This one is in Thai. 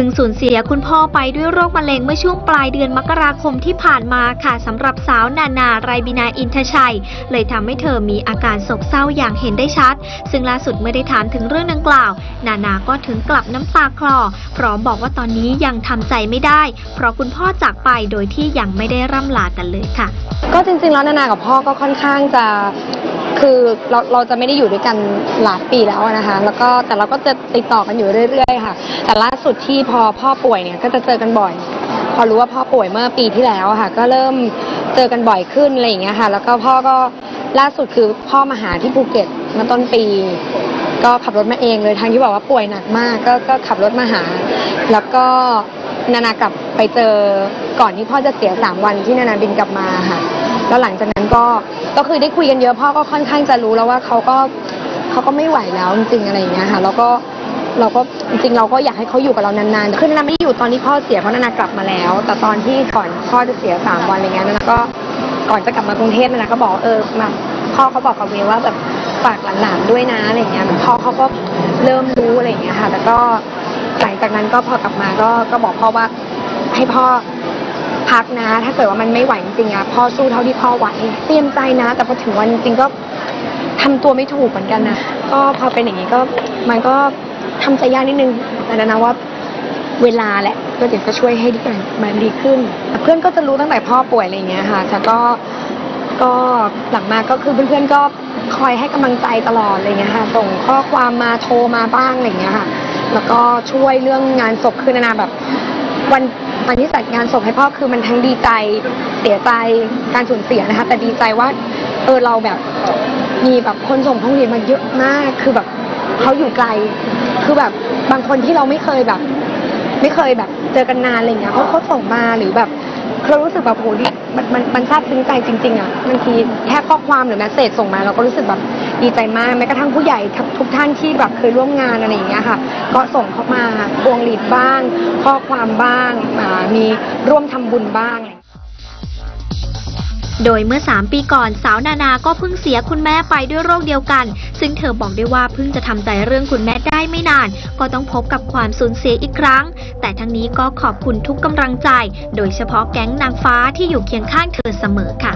พึงสูญเสียคุณพ่อไปด้วยโรคมะเร็งเมื่อช่วงปลายเดือนมกราคมที่ผ่านมาค่ะสำหรับสาวนานาไรบินาอินทชัย เลยทำให้เธอมีอาการโศกเศร้าอย่างเห็นได้ชัด ซึ่งล่าสุดเมื่อได้ถามถึงเรื่องดังกล่าว นานาก็ถึงกลับน้ำตาคลอ พร้อมบอกว่าตอนนี้ยังทำใจไม่ได้ เพราะคุณพ่อจากไปโดยที่ยังไม่ได้ร่ำลากันเลยค่ะ ก็จริงๆแล้วนานากับพ่อก็ค่อนข้างจะ คือเราเราจะไม่ได้อยู่ด้วยกันหลายปีแล้วนะคะ แล้วก็แต่เราก็จะติดต่อกันอยู่เรื่อย ๆ ค่ะ แต่ล่าสุดที่พอพ่อป่วยเนี่ยก็จะเจอกันบ่อย พอรู้ว่าพ่อป่วยเมื่อปีที่แล้วค่ะ ก็เริ่มเจอกันบ่อยขึ้นอะไรอย่างเงี้ยค่ะ แล้วก็พ่อก็ล่าสุดคือพ่อมาหาที่ภูเก็ตเมื่อต้นปี ก็ขับรถมาเองเลยทางที่บอกว่าป่วยหนักมากก็ก็ขับรถมาหา แล้วก็นานากลับไปเจอก่อนที่พ่อจะเสียสามวันที่นานาบินกลับมาค่ะ แล้วหลังจากนั้นก็ก็คือได้คุยกันเยอะพ่อก็ค่อนข้างจะรู้แล้วว่าเขาก็เขาก็ไม่ไหวแล้วจริงๆอะไรอย่างเงี้ยค่ะแล้วก็เราก็จริงๆเราก็อยากให้เขาอยู่กับเรานานๆคือนานาไม่ได้อยู่ตอนที่พ่อเสียเพราะนานากลับมาแล้ว แต่ตอนที่ก่อนพ่อจะเสียสามวันอะไรเงี้ยนานาก็ก่อนจะกลับมากรุงเทพนานาก็บอกเออมาพ่อเขาบอกกับเมย์ว่าแบบฝากหลานๆด้วยนะอะไรเงี้ยเหมือนพ่อเขาก็เริ่มรู้อะไรเงี้ยค่ะแล้วก็หลังจากนั้นก็พอกลับมาก็ก็บอกพ่อว่าให้พ่อ พักนะ ถ้าเกิดว่ามันไม่ไหวจริงๆอะพ่อสู้เท่าที่พ่อไหวเตรียมใจนะ แต่พอถึงวันจริงก็ทำตัวไม่ถูกเหมือนกันนะก็พอเป็นอย่างนี้ก็มันก็ทำใจยากนิดนึงแต่นะว่าเวลาแหละก็เดี๋ยวก็ช่วยให้ดีกันมันดีขึ้นเพื่อนก็จะรู้ตั้งแต่พ่อป่วยอะไรอย่างเงี้ยค่ะแต่ก็ก็หลังมาก็คือเพื่อนๆก็คอยให้กำลังใจตลอดอะไรเงี้ยค่ะ ส่งข้อความมาโทรมาบ้างอะไรเงี้ยค่ะ แล้วก็ช่วยเรื่องงานศพคือนานาแบบวัน วันที่จัดงานศพให้พ่อคือมันทั้งดีใจเสียใจการสูญเสียนะคะ แต่ดีใจว่าเออเราแบบมีแบบคนส่งพ้องเรียนมาเยอะมากคือแบบเขาอยู่ไกล คือแบบบางคนที่เราไม่เคยแบบ ไม่เคยแบบเจอกันนานอะไรอย่างเงี้ยเขาเขาส่งมาหรือแบบ เรารู้สึกแบบโหดีมันมันมันซาบซึ้งใจจริงๆอะบางทีแค่ข้อความหรือแมสเซจส่งมาเราก็รู้สึกแบบดีใจมากแม้กระทั่งผู้ใหญ่ทุกท่านที่แบบเคยร่วมงานอะไรอย่างเงี้ยค่ะ ก็ส่งเข้ามาพวงหลีดบ้าง ข้อความบ้างมีร่วมทำบุญบ้าง โดยเมื่อ 3 ปีก่อนสาวนานาก็เพิ่งเสียคุณแม่ไปด้วยโรคเดียวกัน ซึ่งเธอบอกได้ว่าเพิ่งจะทำใจเรื่องคุณแม่ได้ไม่นาน ก็ต้องพบกับความสูญเสียอีกครั้ง แต่ทั้งนี้ก็ขอบคุณทุกกำลังใจ โดยเฉพาะแก๊งนางฟ้าที่อยู่เคียงข้างเธอเสมอค่ะ